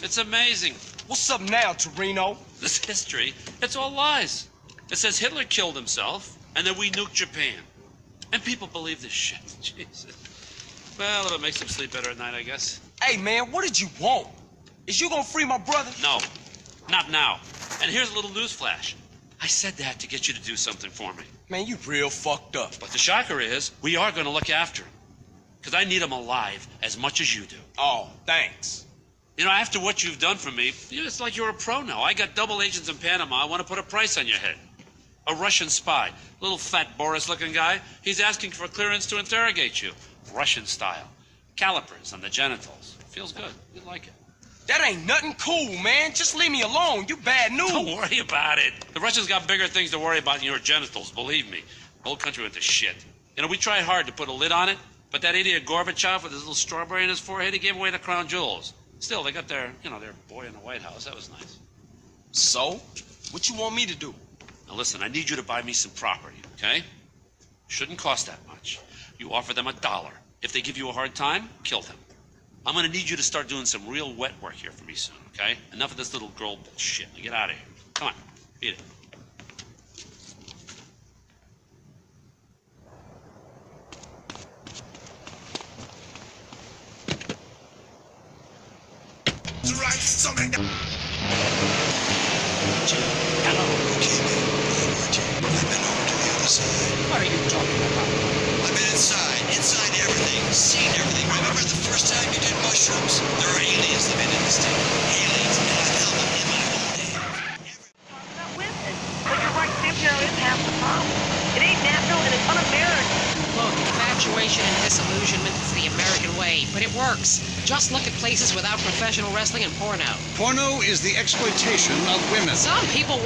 It's amazing. What's up now, Toreno? This history, it's all lies. It says Hitler killed himself and then we nuked Japan. And people believe this shit. Jesus. Well, if it makes them sleep better at night, I guess. Hey, man, what did you want? Is you gonna free my brother? No, not now. And here's a little news flash. I said that to get you to do something for me. Man, you real fucked up. But the shocker is, we are going to look after him. Because I need him alive as much as you do. Oh, thanks. You know, after what you've done for me, you it's like you're a pro now. I got double agents in Panama. I want to put a price on your head. A Russian spy, little fat Boris looking guy. He's asking for clearance to interrogate you. Russian style. Calipers on the genitals. Feels good. You'd like it. That ain't nothing cool, man. Just leave me alone. You bad news. Don't worry about it. The Russians got bigger things to worry about than your genitals, believe me. The whole country went to shit. You know, we tried hard to put a lid on it, but that idiot Gorbachev with his little strawberry in his forehead, he gave away the crown jewels. Still, they got their, you know, their boy in the White House. That was nice. So, what you want me to do? Now listen, I need you to buy me some property, okay? Shouldn't cost that much. You offer them a dollar. If they give you a hard time, kill them. I'm gonna need you to start doing some real wet work here for me soon, okay? Enough of this little girl bullshit. Now get out of here. Come on, beat it. Right, so. Hello. Okay, man. Reggie. I've been over to the other side. What are you talking about? I've been inside, inside everything, seen everything. Remember the first time you did mushrooms? There are aliens living in this thing. Aliens, and I held them in my own hand. about women. But you're right, is half the problem. It ain't natural and it's un-American. Look, infatuation and disillusionment is the American way, but it works. Just look at places without professional wrestling and porno. Porno is the exploitation of women. Some people.